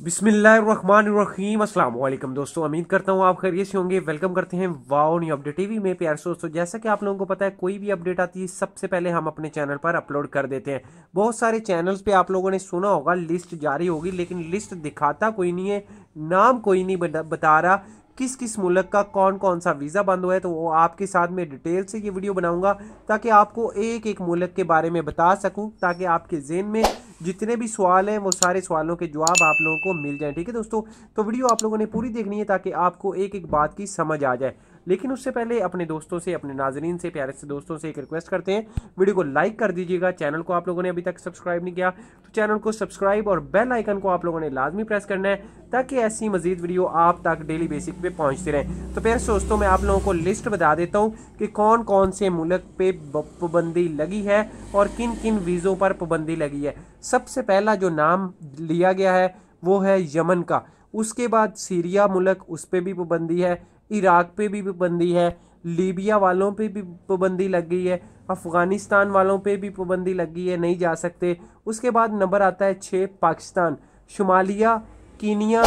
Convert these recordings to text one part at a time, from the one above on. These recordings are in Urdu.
بسم اللہ الرحمن الرحیم۔ السلام علیکم دوستو، امید کرتا ہوں آپ خیریت سے ہوں گے۔ ویلکم کرتے ہیں واؤ نیو اپڈیٹ ٹی وی میں۔ پیار سے جیسا کہ آپ لوگوں کو پتا ہے، کوئی بھی اپڈیٹ آتی ہے، سب سے پہلے ہم اپنے چینل پر اپلوڈ کر دیتے ہیں۔ بہت سارے چینلز پہ آپ لوگوں نے سنا ہوگا لسٹ جاری ہوگی، لیکن لسٹ دکھاتا کوئی نہیں ہے، نام کوئی نہیں بتا رہا کس کس ملک کا کون کون سا ویزا بند ہوا ہے۔ تو وہ آپ کے ساتھ میں ڈیٹیل سے یہ ویڈیو بناؤں گا، تاکہ آپ کو ایک ایک ملک کے بارے میں بتا سکوں، تاکہ آپ کے ذہن میں جتنے بھی سوال ہیں وہ سارے سوالوں کے جواب آپ لوگوں کو مل جائیں، ٹھیک ہے دوستو؟ تو ویڈیو آپ لوگوں نے پوری دیکھنی ہے تاکہ آپ کو ایک ایک بات کی سمجھ آ جائے۔ لیکن اس سے پہلے اپنے دوستوں سے، اپنے ناظرین سے، پیارے سے دوستوں سے ایک ریکویسٹ کرتے ہیں۔ ویڈیو کو لائک کر دیجیے گا۔ چینل کو آپ لوگوں نے ابھی تک سبسکرائب نہیں کیا۔ تو چینل کو سبسکرائب اور بیل آئکن کو آپ لوگوں نے لازمی پریس کرنا ہے تاکہ ایسی مزید ویڈیو آپ تک ڈیلی بیسک پہ پہنچتے رہیں تو پیارے دوستوں، میں آپ لوگوں کو لسٹ بتا دیتا ہوں کہ کون کون سے ملک پہ پابندی لگی ہے اور کن کن ویزوں پر پابندی لگی ہے۔ سب سے پہلا جو نام لیا گیا ہے وہ ہے یمن کا۔ اس کے بعد سیریا ملک، اس پہ بھی پابندی ہے۔ عراق پہ بھی پابندی ہے، لیبیا والوں پہ بھی پابندی لگ گئی ہے، افغانستان والوں پہ بھی پابندی لگ گئی ہے، نہیں جا سکتے۔ اس کے بعد نمبر آتا ہے چھ، پاکستان، شمالیہ، کینیا،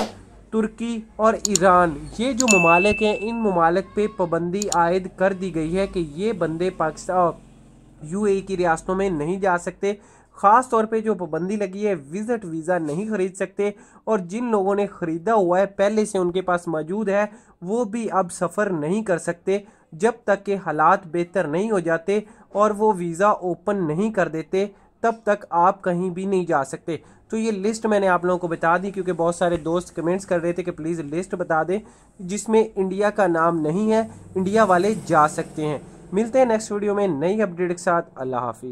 ترکی اور ایران۔ یہ جو ممالک ہیں، ان ممالک پہ پابندی عائد کر دی گئی ہے کہ یہ بندے پاکستان، یو اے کی ریاستوں میں نہیں جا سکتے۔ خاص طور پہ جو پابندی لگی ہے، وزٹ ویزا نہیں خرید سکتے اور جن لوگوں نے خریدا ہوا ہے، پہلے سے ان کے پاس موجود ہے، وہ بھی اب سفر نہیں کر سکتے جب تک کہ حالات بہتر نہیں ہو جاتے اور وہ ویزا اوپن نہیں کر دیتے، تب تک آپ کہیں بھی نہیں جا سکتے۔ تو یہ لسٹ میں نے آپ لوگوں کو بتا دی کیونکہ بہت سارے دوست کمنٹس کر رہے تھے کہ پلیز لسٹ بتا دیں، جس میں انڈیا کا نام نہیں ہے انڈیا والے جا سکتے ہیں۔ ملتے ہیں نیکسٹ ویڈیو میں نئی اپڈیٹ کے ساتھ، اللہ حافظ۔